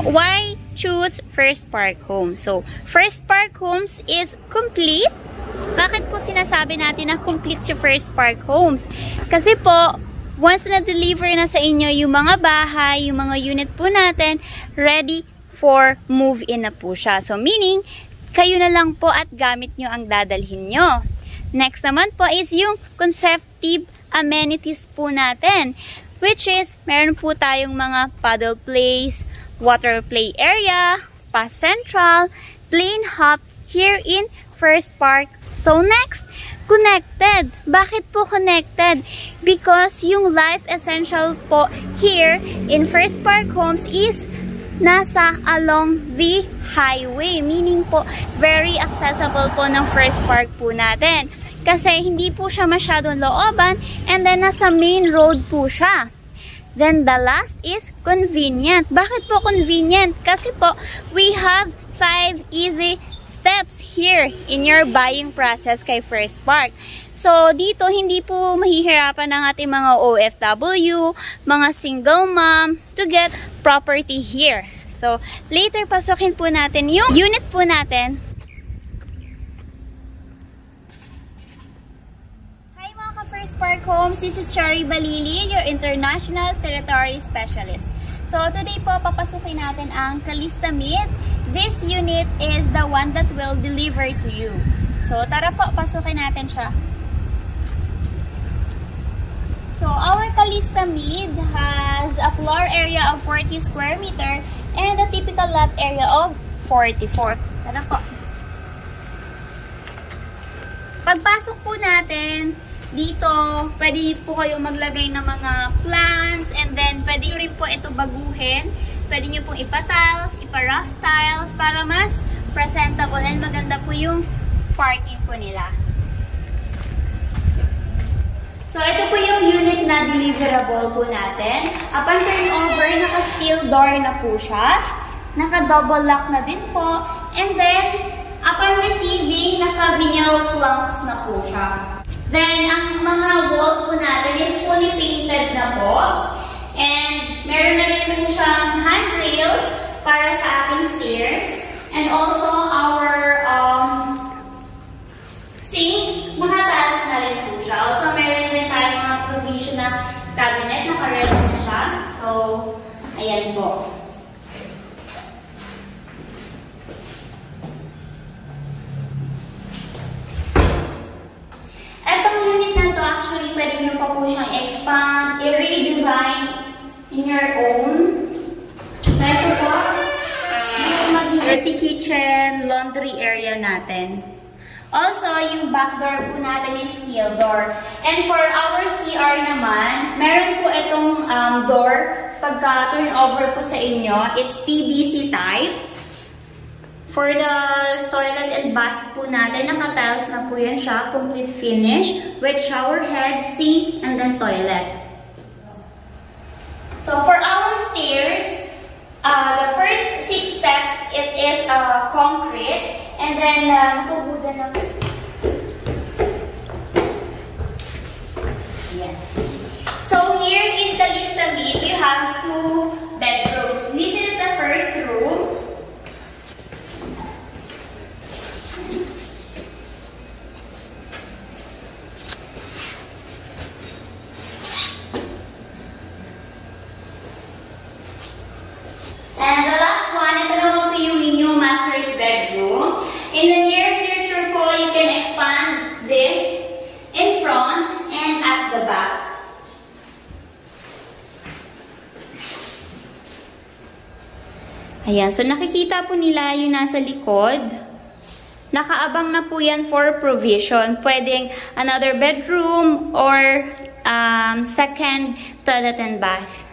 Why choose First Park Homes? So, First Park Homes is complete. Bakit po sinasabi natin na complete si First Park Homes? Kasi po, once na deliver na sa inyo yung mga bahay, yung mga unit po natin, ready for move-in na po siya. So, meaning, kayo na lang po at gamit nyo ang dadalhin nyo. Next naman po is yung conceptive amenities po natin. Which is, meron po tayong mga paddle place, water play area, pass central, plane hop here in First Park. So next, connected. Bakit po connected? Because yung life essential po here in First Park Homes is nasa along the highway. Meaning po, very accessible po ng First Park po natin. Kasi hindi po siya masyadong looban and then nasa main road po siya. Then the last is convenient. Bakit po convenient? Kasi po, we have five easy steps here in your buying process kay First Park. So, dito hindi po mahihirapan ng ating mga OFW, mga single mom to get property here. So, later pasukin po natin yung unit po natin First Park Homes, this is Cherry Balili, your International Territory Specialist. So today po, papasukin natin ang Calista Meat. This unit is the one that will deliver to you. So tara po, pasukin natin siya. So our Calista Mead has a floor area of 40 square meter and a typical lot area of 44. Tara po. Pagpasok po natin, dito, pwede po kayo maglagay ng mga plants and then pwede rin po ito baguhin. Pwede nyo pong ipa-tiles, ipa-rough tiles para mas presentable and maganda po yung parking po nila. So, ito po yung unit na deliverable po natin. Upon turnover, naka-steel door na po siya. Naka-double lock na din po. And then, upon receiving, naka-vinyl planks na po siya. Then, ang mga walls po natin is fully painted na po. And, meron na rin po siyang handrails para sa ating stairs. And also, our um, sink, mga tiles na rin po siya. Also, meron rin tayong mga provision na cabinet, naka-ready na siya. So, ayan po. Actually, pwede nyo pa po siyang expand, i-redesign in your own. So, ito po, yung mag-dirty kitchen, laundry area natin. Also, yung back door po natin is steel door. And for our CR naman, meron po itong um, door. Pagka turn over po sa inyo, it's PVC type. For the toilet and bath po natin, naka-tiles na po yan siya, complete finish, with shower head, sink, and then toilet. So for our stairs, uh, the first six steps, it is uh, concrete, and then uh, nakabuda na po. Yan. So here in Calista Mead, we have two bedrooms. This is the first room. And the last one, ito naman po yung inyong master's bedroom. In the near future po, you can expand this in front and at the back. Ayan, so nakikita po nila yung nasa likod. Nakaabang na po yan for provision. Pwedeng another bedroom or um, second toilet and bath.